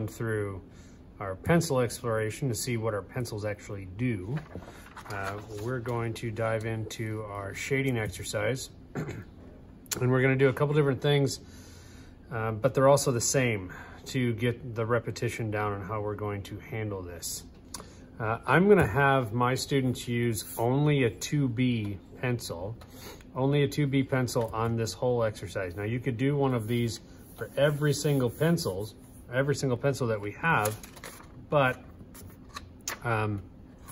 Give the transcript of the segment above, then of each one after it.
gone through our pencil exploration to see what our pencils actually do, uh, we're going to dive into our shading exercise. and we're gonna do a couple different things, uh, but they're also the same to get the repetition down on how we're going to handle this. Uh, I'm gonna have my students use only a 2B pencil, only a 2B pencil on this whole exercise. Now you could do one of these for every single pencils, every single pencil that we have, but um,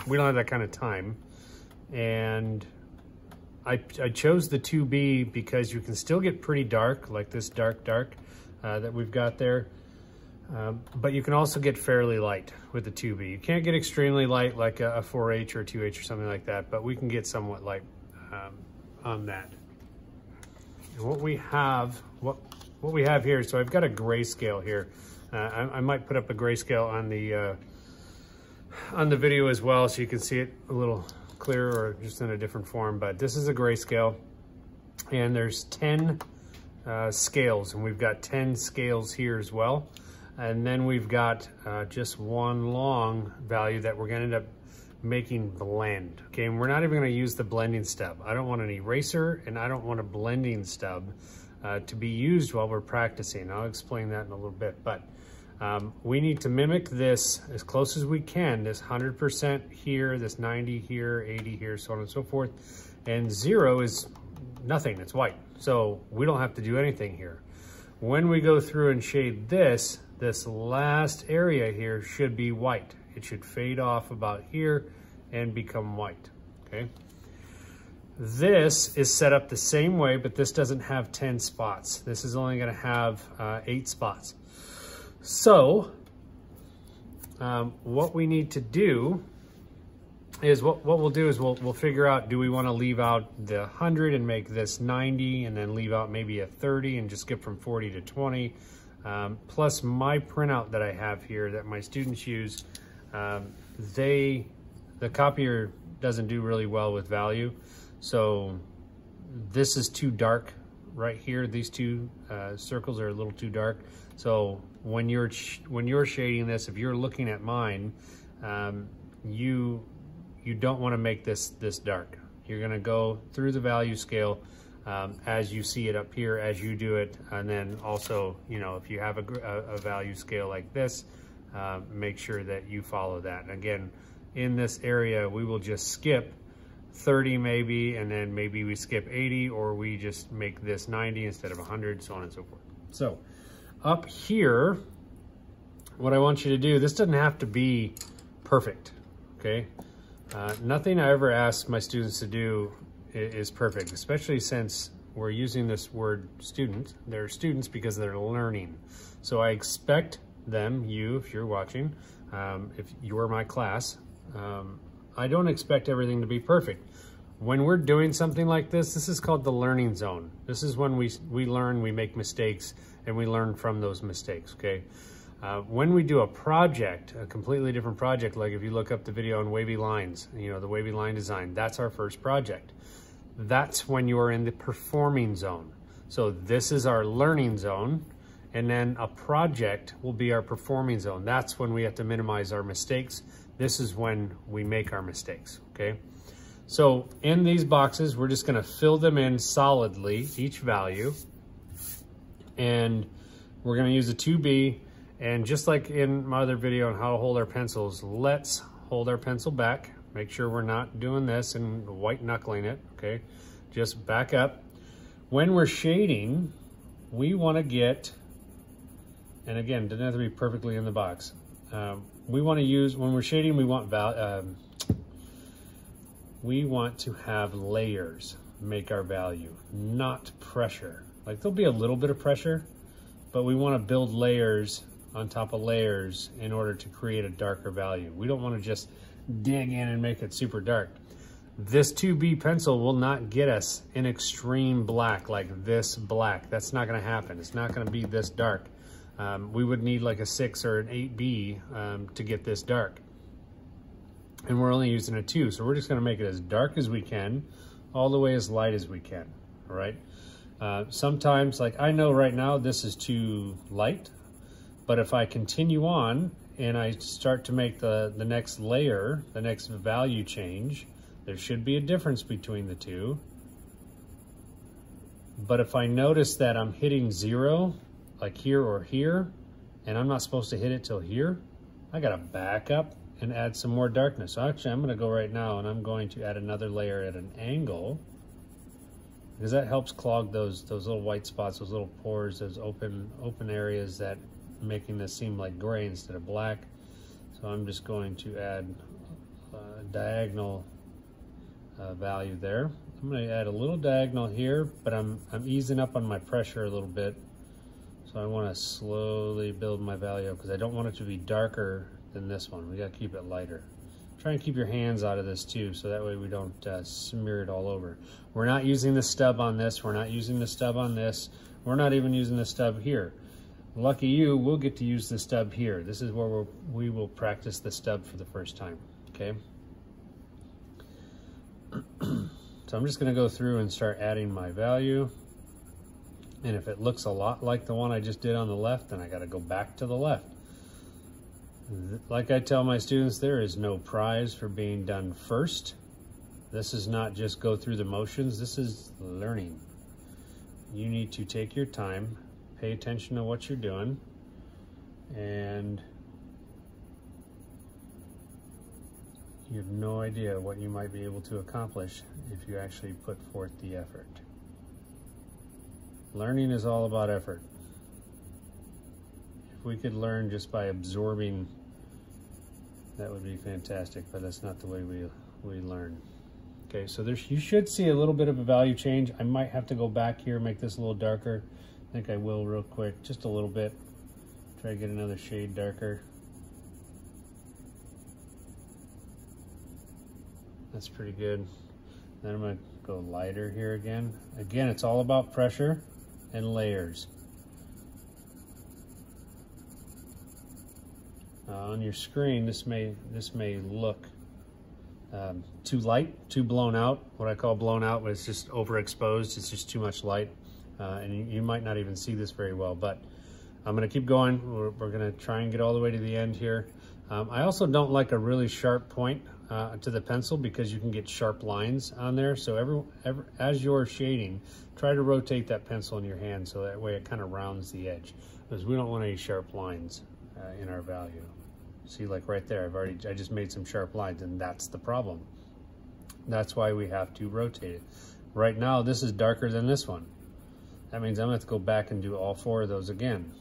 we don't have that kind of time. And I, I chose the 2B because you can still get pretty dark, like this dark, dark uh, that we've got there. Um, but you can also get fairly light with the 2B. You can't get extremely light like a, a 4H or a 2H or something like that, but we can get somewhat light um, on that. And what we have, what what we have here, so I've got a grayscale here. Uh, I, I, might put up a grayscale on the uh, on the video as well so you can see it a little clearer or just in a different form, but this is a grayscale and there's 10 uh, scales and we've got 10 scales here as well. And then we've got uh, just one long value that we're gonna end up making blend. Okay, and we're not even gonna use the blending stub. I don't want an eraser and I don't want a blending stub uh, to be used while we're practicing. I'll explain that in a little bit, but um, we need to mimic this as close as we can, this 100% here, this 90 here, 80 here, so on and so forth. And zero is nothing, it's white. So we don't have to do anything here. When we go through and shade this, this last area here should be white. It should fade off about here and become white, okay? This is set up the same way, but this doesn't have 10 spots. This is only gonna have uh, eight spots. So, um, what we need to do is what, what we'll do is we'll, we'll figure out, do we wanna leave out the 100 and make this 90 and then leave out maybe a 30 and just skip from 40 to 20. Um, plus my printout that I have here that my students use, um, they, the copier doesn't do really well with value. So this is too dark right here. These two uh, circles are a little too dark. So when you're when you're shading this, if you're looking at mine, um, you you don't want to make this this dark. You're going to go through the value scale um, as you see it up here as you do it, and then also you know if you have a, a, value scale like this, uh, make sure that you follow that. And again, in this area, we will just skip 30 maybe, and then maybe we skip 80 or we just make this 90 instead of 100, so on and so forth. So up here, what I want you to do, this doesn't have to be perfect, okay? Uh, nothing I ever ask my students to do is perfect, especially since we're using this word student. They're students because they're learning. So I expect them, you, if you're watching, um, if you're my class, um, I don't expect everything to be perfect. When we're doing something like this, this is called the learning zone. This is when we, we learn, we make mistakes, and we learn from those mistakes, okay? Uh, when we do a project, a completely different project, like if you look up the video on wavy lines, you know, the wavy line design, that's our first project. That's when you're in the performing zone. So this is our learning zone, and then a project will be our performing zone. That's when we have to minimize our mistakes this is when we make our mistakes, okay? So in these boxes, we're just gonna fill them in solidly, each value, and we're gonna use a 2B, and just like in my other video on how to hold our pencils, let's hold our pencil back, make sure we're not doing this and white knuckling it, okay? Just back up. When we're shading, we wanna get, and again, doesn't have to be perfectly in the box, um, we want to use, when we're shading, we want, um, we want to have layers make our value, not pressure. Like there'll be a little bit of pressure, but we want to build layers on top of layers in order to create a darker value. We don't want to just dig in and make it super dark. This 2B pencil will not get us an extreme black like this black. That's not going to happen. It's not going to be this dark. Um, we would need like a 6 or an 8B um, to get this dark. And we're only using a 2, so we're just going to make it as dark as we can, all the way as light as we can, all right? Uh, sometimes, like I know right now this is too light, But if I continue on and I start to make the, the next layer, the next value change, there should be a difference between the two. But if I notice that I'm hitting zero, like here or here, and I'm not supposed to hit it till here, I gotta back up and add some more darkness. So actually I'm gonna go right now and I'm going to add another layer at an angle because that helps clog those those little white spots, those little pores, those open open areas that making this seem like gray instead of black. So I'm just going to add a diagonal uh, value there. I'm going to add a little diagonal here, but I'm, I'm easing up on my pressure a little bit. So I want to slowly build my value up because I don't want it to be darker than this one. We got to keep it lighter. Try and keep your hands out of this too, so that way we don't uh, smear it all over. We're not using the stub on this. We're not using the stub on this. We're not even using the stub here. Lucky you, we'll get to use the stub here. This is where we'll, we will practice the stub for the first time, okay? so I'm just gonna go through and start adding my value. And if it looks a lot like the one I just did on the left, then I gotta go back to the left. Like I tell my students, there is no prize for being done first. This is not just go through the motions, this is learning. You need to take your time, pay attention to what you're doing, and you have no idea what you might be able to accomplish if you actually put forth the effort. Learning is all about effort. If we could learn just by absorbing, that would be fantastic, but that's not the way we, we learn. Okay, so there's you should see a little bit of a value change. I might have to go back here, make this a little darker. I think I will real quick, just a little bit. Try to get another shade darker. That's pretty good. Then I'm gonna go lighter here again. Again, it's all about pressure and layers. Uh, on your screen, this may this may look um, too light, too blown out. What I call blown out, it's just overexposed. It's just too much light uh, and you, you, might not even see this very well, but I'm gonna keep going. We're, we're gonna try and get all the way to the end here. Um, I also don't like a really sharp point uh, to the pencil because you can get sharp lines on there. So every, every, as you're shading, try to rotate that pencil in your hand so that way it kind of rounds the edge because we don't want any sharp lines uh, in our value. See, like right there, I've already, I just made some sharp lines and that's the problem. That's why we have to rotate it. Right now, this is darker than this one. That means I'm gonna have to go back and do all four of those again.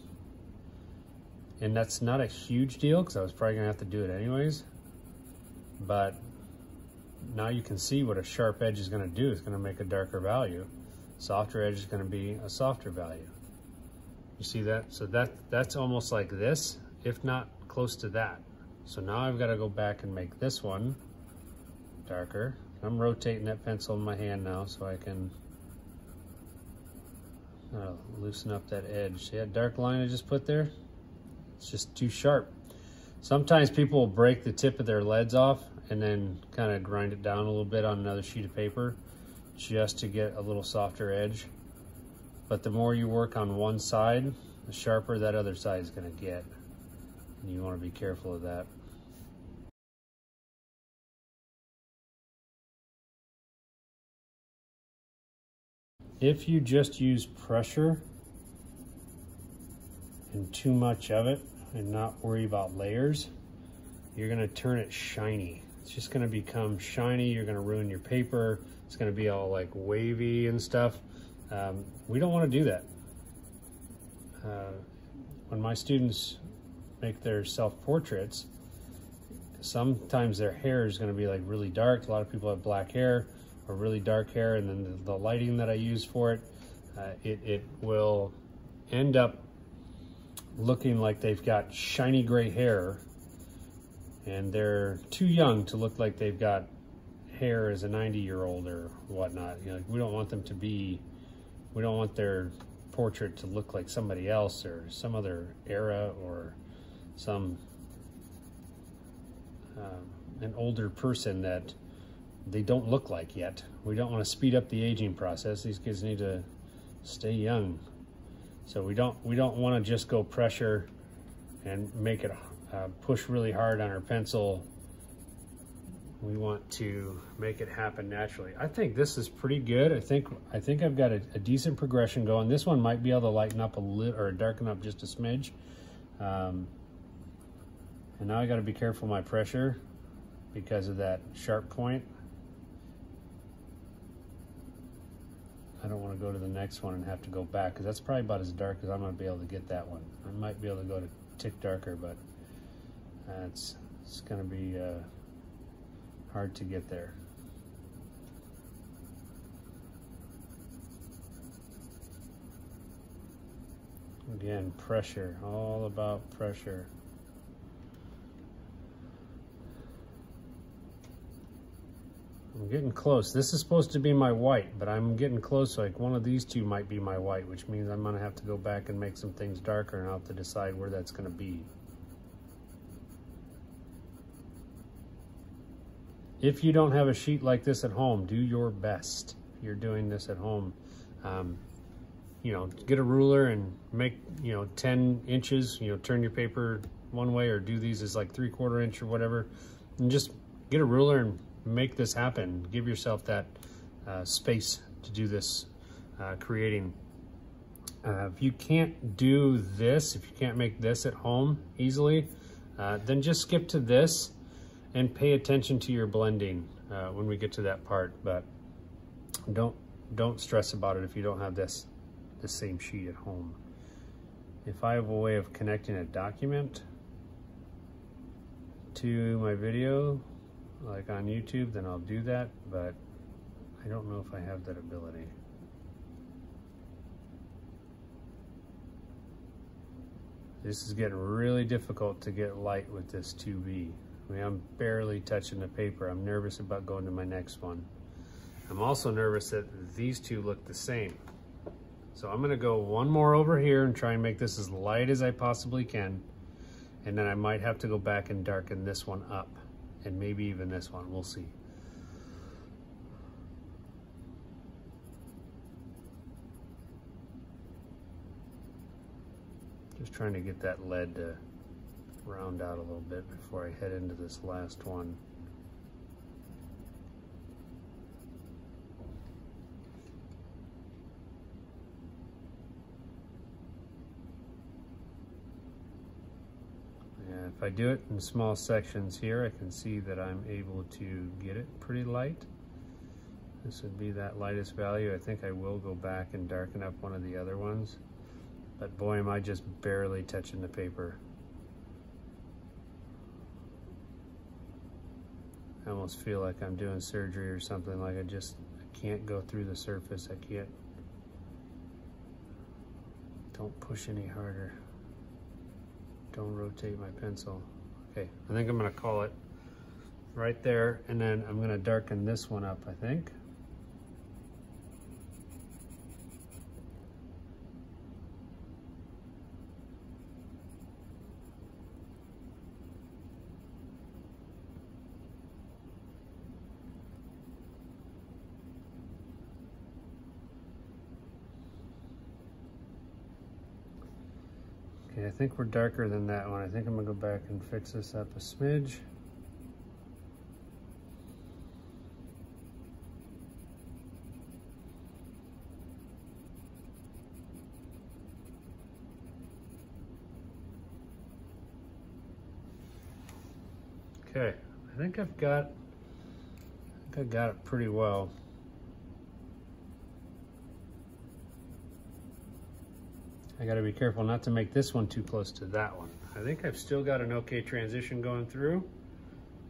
And that's not a huge deal because I was probably gonna have to do it anyways. But now you can see what a sharp edge is gonna do. It's gonna make a darker value. Softer edge is gonna be a softer value. You see that? So that that's almost like this, if not close to that. So now I've got to go back and make this one darker. I'm rotating that pencil in my hand now so I can uh, loosen up that edge. See that dark line I just put there? It's just too sharp. Sometimes people will break the tip of their leads off and then kind of grind it down a little bit on another sheet of paper just to get a little softer edge. But the more you work on one side, the sharper that other side is going to get. And you want to be careful of that. if you just use pressure and too much of it and not worry about layers, you're gonna turn it shiny. It's just gonna become shiny, you're gonna ruin your paper, it's gonna be all like wavy and stuff. Um, we don't wanna do that. Uh, when my students make their self-portraits, sometimes their hair is gonna be like really dark. A lot of people have black hair or really dark hair and then the, the lighting that I use for it, uh, it, it will end up looking like they've got shiny gray hair and they're too young to look like they've got hair as a 90 year old or whatnot. You know, we don't want them to be, we don't want their portrait to look like somebody else or some other era or some um, an older person that they don't look like yet. We don't want to speed up the aging process. These kids need to stay young. So we don't we don't want to just go pressure and make it uh, push really hard on our pencil. We want to make it happen naturally. I think this is pretty good. I think I think I've got a, a decent progression going. This one might be able to lighten up a little or darken up just a smidge. Um, and now I got to be careful my pressure because of that sharp point. I don't want to go to the next one and have to go back because that's probably about as dark as I'm to be able to get that one. I might be able to go to tick darker, but it's, it's going to be uh, hard to get there. Again, pressure, all about pressure. I'm getting close. This is supposed to be my white, but I'm getting close. Like one of these two might be my white, which means I'm gonna have to go back and make some things darker and I'll have to decide where that's gonna be. If you don't have a sheet like this at home, do your best. If you're doing this at home, um, you know, get a ruler and make, you know, 10 inches, you know, turn your paper one way or do these as like three quarter inch or whatever. And just get a ruler and make this happen. Give yourself that uh, space to do this uh, creating. Uh, if you can't do this, if you can't make this at home easily, uh, then just skip to this and pay attention to your blending uh, when we get to that part. But don't don't stress about it if you don't have this the same sheet at home. If I have a way of connecting a document to my video, like on YouTube, then I'll do that, but I don't know if I have that ability. This is getting really difficult to get light with this 2B. I mean, I'm barely touching the paper. I'm nervous about going to my next one. I'm also nervous that these two look the same. So I'm gonna go one more over here and try and make this as light as I possibly can. And then I might have to go back and darken this one up and maybe even this one. We'll see. Just trying to get that lead to round out a little bit before I head into this last one. If I do it in small sections here, I can see that I'm able to get it pretty light. This would be that lightest value. I think I will go back and darken up one of the other ones. But boy, am I just barely touching the paper. I almost feel like I'm doing surgery or something, like I just I can't go through the surface. I can't. Don't push any harder. Don't rotate my pencil. Okay, I think I'm gonna call it right there, and then I'm gonna darken this one up, I think. Okay, I think we're darker than that one. I think I'm gonna go back and fix this up a smidge. Okay, I think I've got, I think I got it pretty well. I gotta be careful not to make this one too close to that one. I think I've still got an okay transition going through.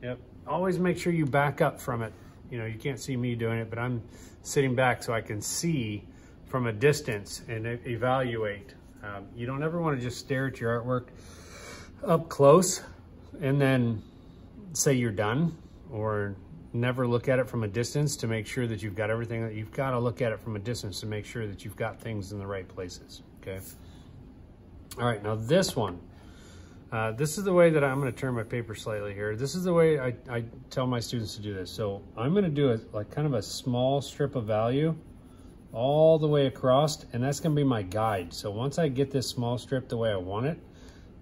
Yep, always make sure you back up from it. You know, you can't see me doing it, but I'm sitting back so I can see from a distance and evaluate. Um, you don't ever wanna just stare at your artwork up close and then say you're done or never look at it from a distance to make sure that you've got everything that you've got to look at it from a distance to make sure that you've got things in the right places okay? All right, now this one. Uh, this is the way that I'm gonna turn my paper slightly here. This is the way I, I tell my students to do this. So I'm gonna do a, like kind of a small strip of value all the way across, and that's gonna be my guide. So once I get this small strip the way I want it,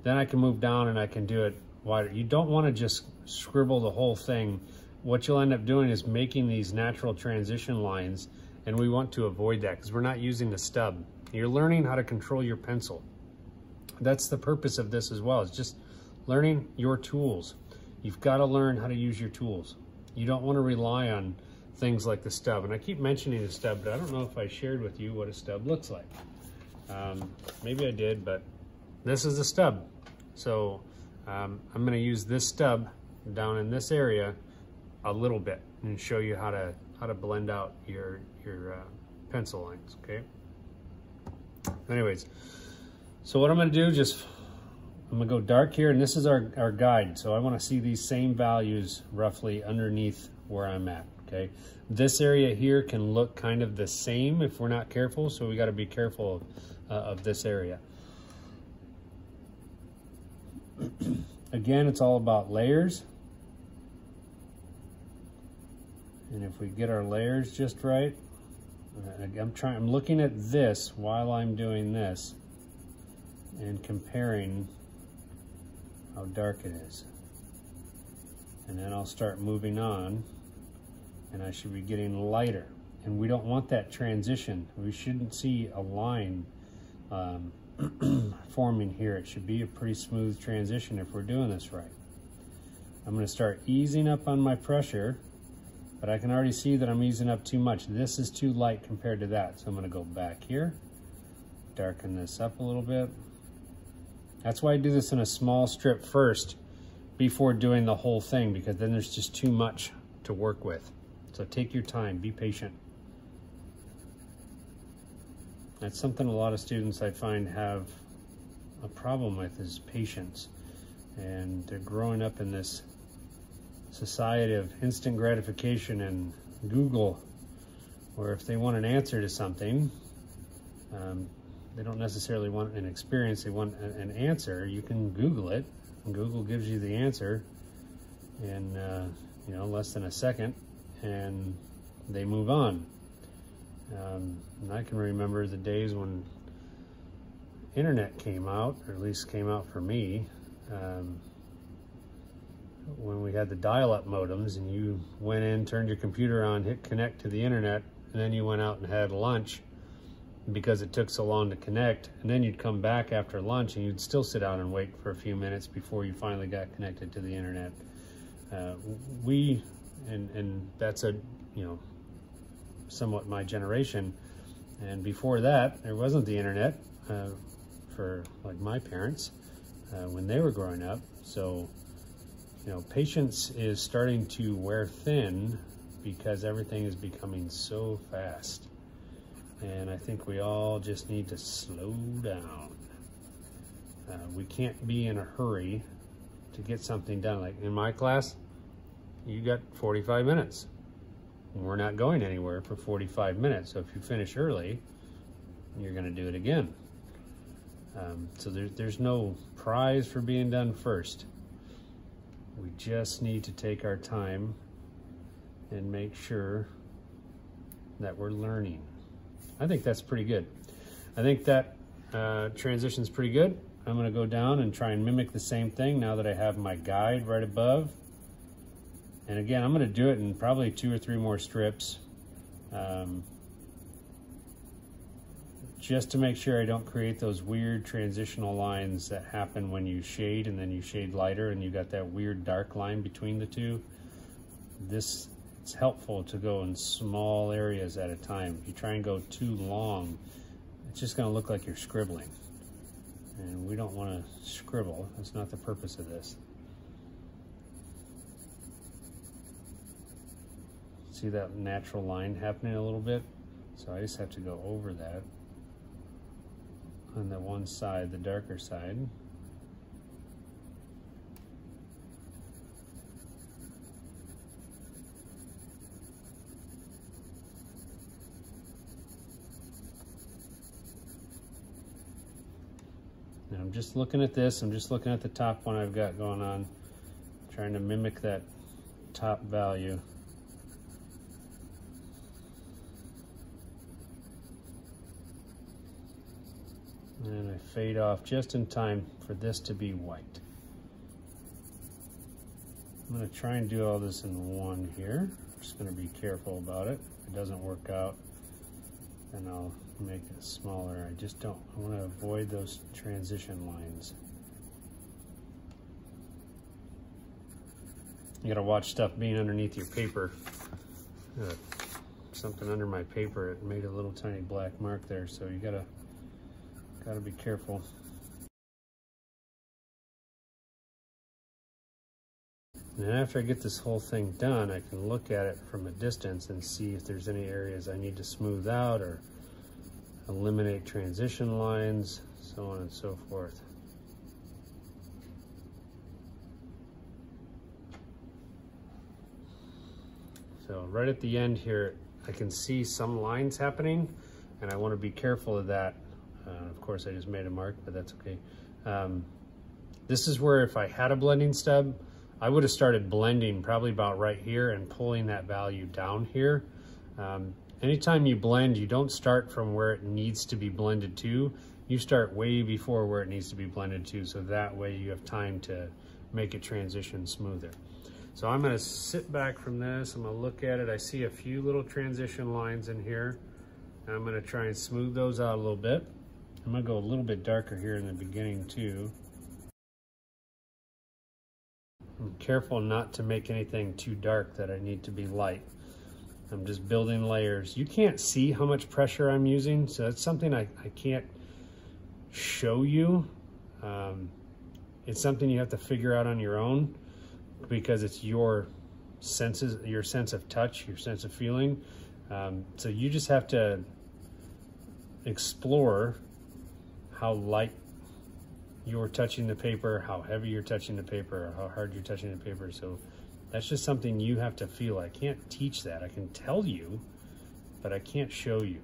Then I can move down and I can do it wider. You don't want to just scribble the whole thing. What you'll end up doing is making these natural transition lines and we want to avoid that because we're not using the stub. You're learning how to control your pencil. That's the purpose of this as well. It's just learning your tools. You've got to learn how to use your tools. You don't want to rely on things like the stub. And I keep mentioning the stub, but I don't know if I shared with you what a stub looks like. Um, maybe I did, but this is the stub. So um, I'm going to use this stub down in this area a little bit and show you how to how to blend out your your uh, pencil lines. Okay. Anyways, so what I'm going to do just I'm going to go dark here, and this is our our guide. So I want to see these same values roughly underneath where I'm at. Okay. This area here can look kind of the same if we're not careful, so we got to be careful of, uh, of this area. Again, it's all about layers. And if we get our layers just right, I'm trying, I'm looking at this while I'm doing this and comparing how dark it is. And then I'll start moving on and I should be getting lighter. And we don't want that transition. We shouldn't see a line um, forming here. It should be a pretty smooth transition if we're doing this right. I'm going to start easing up on my pressure, but I can already see that I'm using up too much. This is too light compared to that. So I'm going to go back here, darken this up a little bit. That's why I do this in a small strip first before doing the whole thing, because then there's just too much to work with. So take your time, be patient. That's something a lot of students I find have a problem with is patience. And they're growing up in this society of instant gratification and Google, where if they want an answer to something, um, they don't necessarily want an experience, they want an answer. You can Google it, Google gives you the answer in uh, you know less than a second, and they move on. Um, and I can remember the days when internet came out, or at least came out for me, um, when we had the dial-up modems and you went in, turned your computer on, hit connect to the internet, and then you went out and had lunch because it took so long to connect. And then you'd come back after lunch and you'd still sit down and wait for a few minutes before you finally got connected to the internet. Uh, we, and, and that's a, you know, somewhat my generation. And before that, there wasn't the internet uh, for like my parents uh, when they were growing up. So, you know, patience is starting to wear thin because everything is becoming so fast. And I think we all just need to slow down. Uh, we can't be in a hurry to get something done. Like in my class, you got 45 minutes we're not going anywhere for 45 minutes. So if you finish early, you're going to do it again. Um, so there, there's no prize for being done first. We just need to take our time and make sure that we're learning. I think that's pretty good. I think that uh, transition is pretty good. I'm going to go down and try and mimic the same thing now that I have my guide right above. And again, I'm gonna do it in probably two or three more strips. Um, just to make sure I don't create those weird transitional lines that happen when you shade and then you shade lighter and you got that weird dark line between the two. This it's helpful to go in small areas at a time. If you try and go too long, it's just gonna look like you're scribbling. And we don't wanna scribble, that's not the purpose of this. See that natural line happening a little bit? So I just have to go over that on the one side, the darker side. And I'm just looking at this, I'm just looking at the top one I've got going on, trying to mimic that top value. And I fade off just in time for this to be white. I'm gonna try and do all this in one here. I'm just gonna be careful about it. If it doesn't work out, then I'll make it smaller. I just don't, I wanna avoid those transition lines. You gotta watch stuff being underneath your paper. Uh, something under my paper, it made a little tiny black mark there, so you gotta, gotta be careful. And after I get this whole thing done, I can look at it from a distance and see if there's any areas I need to smooth out or eliminate transition lines, so on and so forth. So right at the end here, I can see some lines happening and I want to be careful of that. Uh, of course, I just made a mark, but that's okay. Um, this is where if I had a blending stub, I would have started blending probably about right here and pulling that value down here. Um, anytime you blend, you don't start from where it needs to be blended to. You start way before where it needs to be blended to, so that way you have time to make it transition smoother. So I'm gonna sit back from this, I'm gonna look at it. I see a few little transition lines in here. I'm gonna try and smooth those out a little bit. I'm gonna go a little bit darker here in the beginning too. I'm careful not to make anything too dark that I need to be light. I'm just building layers. You can't see how much pressure I'm using, so that's something I, I can't show you. Um, it's something you have to figure out on your own because it's your senses, your sense of touch, your sense of feeling. Um, so you just have to explore how light you're touching the paper, how heavy you're touching the paper, how hard you're touching the paper. So that's just something you have to feel. I can't teach that. I can tell you, but I can't show you.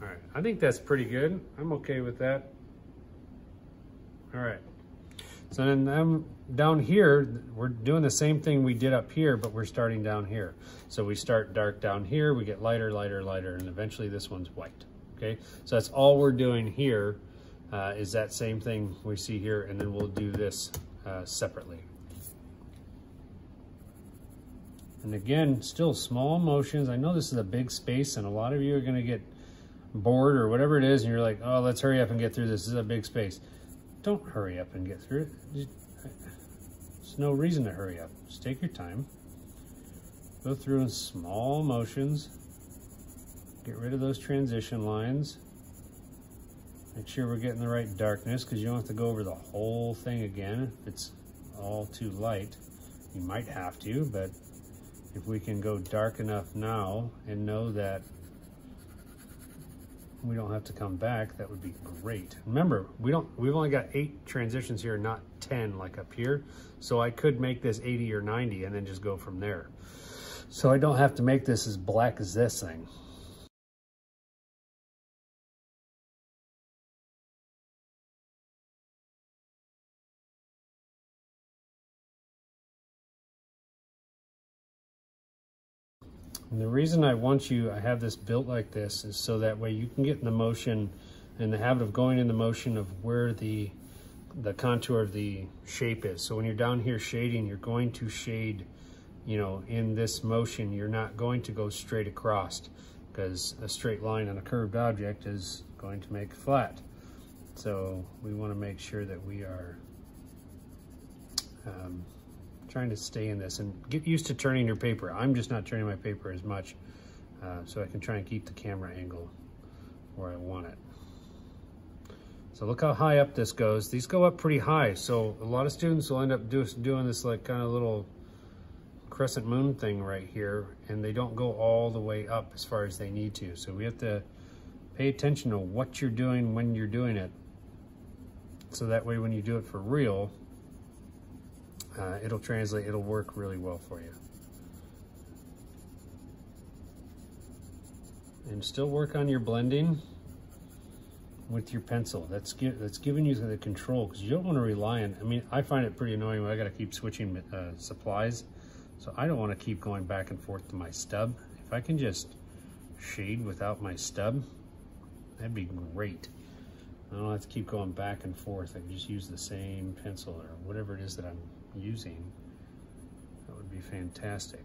All right, I think that's pretty good. I'm okay with that. All right. So then I'm down here, we're doing the same thing we did up here, but we're starting down here. So we start dark down here, we get lighter, lighter, lighter, and eventually this one's white. Okay, so that's all we're doing here uh, is that same thing we see here, and then we'll do this uh, separately. And again, still small motions. I know this is a big space, and a lot of you are going to get bored or whatever it is, and you're like, oh, let's hurry up and get through this. This is a big space. Don't hurry up and get through it. There's no reason to hurry up. Just take your time. Go through in small motions. Get rid of those transition lines. Make sure we're getting the right darkness because you don't have to go over the whole thing again if it's all too light. You might have to, but if we can go dark enough now and know that we don't have to come back, that would be great. Remember, we don't, we've only got eight transitions here, not 10 like up here. So I could make this 80 or 90 and then just go from there. So I don't have to make this as black as this thing. And the reason I want you, I have this built like this, is so that way you can get in the motion and the habit of going in the motion of where the the contour of the shape is. So when you're down here shading, you're going to shade, you know, in this motion, you're not going to go straight across because a straight line on a curved object is going to make flat. So we want to make sure that we are um, trying to stay in this and get used to turning your paper. I'm just not turning my paper as much uh, so I can try and keep the camera angle where I want it. So look how high up this goes. These go up pretty high. So a lot of students will end up do, doing this like kind of little crescent moon thing right here and they don't go all the way up as far as they need to. So we have to pay attention to what you're doing when you're doing it. So that way when you do it for real, uh, it'll translate, it'll work really well for you. And still work on your blending with your pencil. That's give, that's giving you the control because you don't want to rely on, I mean, I find it pretty annoying when I got to keep switching uh, supplies. So I don't want to keep going back and forth to my stub. If I can just shade without my stub, that'd be great. I don't have to keep going back and forth. I can just use the same pencil or whatever it is that I'm using. That would be fantastic.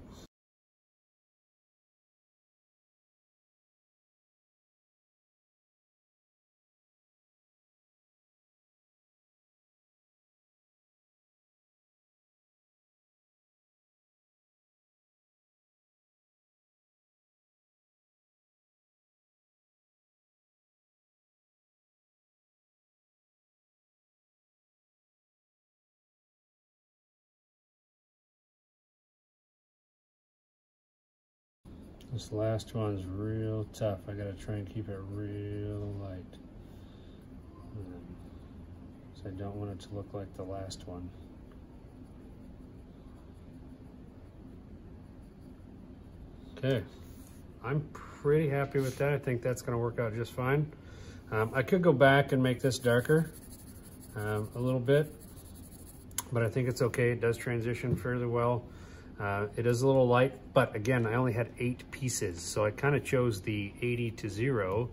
This last one's real tough. I gotta try and keep it real light. So I don't want it to look like the last one. Okay, I'm pretty happy with that. I think that's gonna work out just fine. Um, I could go back and make this darker um, a little bit, but I think it's okay. It does transition fairly well. Uh, it is a little light, but again, I only had eight pieces, so I kind of chose the 80 to zero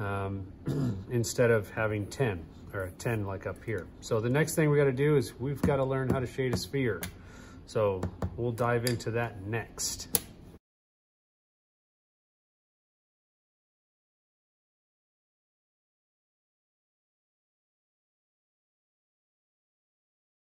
um, instead of having 10, or a 10 like up here. So the next thing we gotta do is we've gotta learn how to shade a sphere. So we'll dive into that next.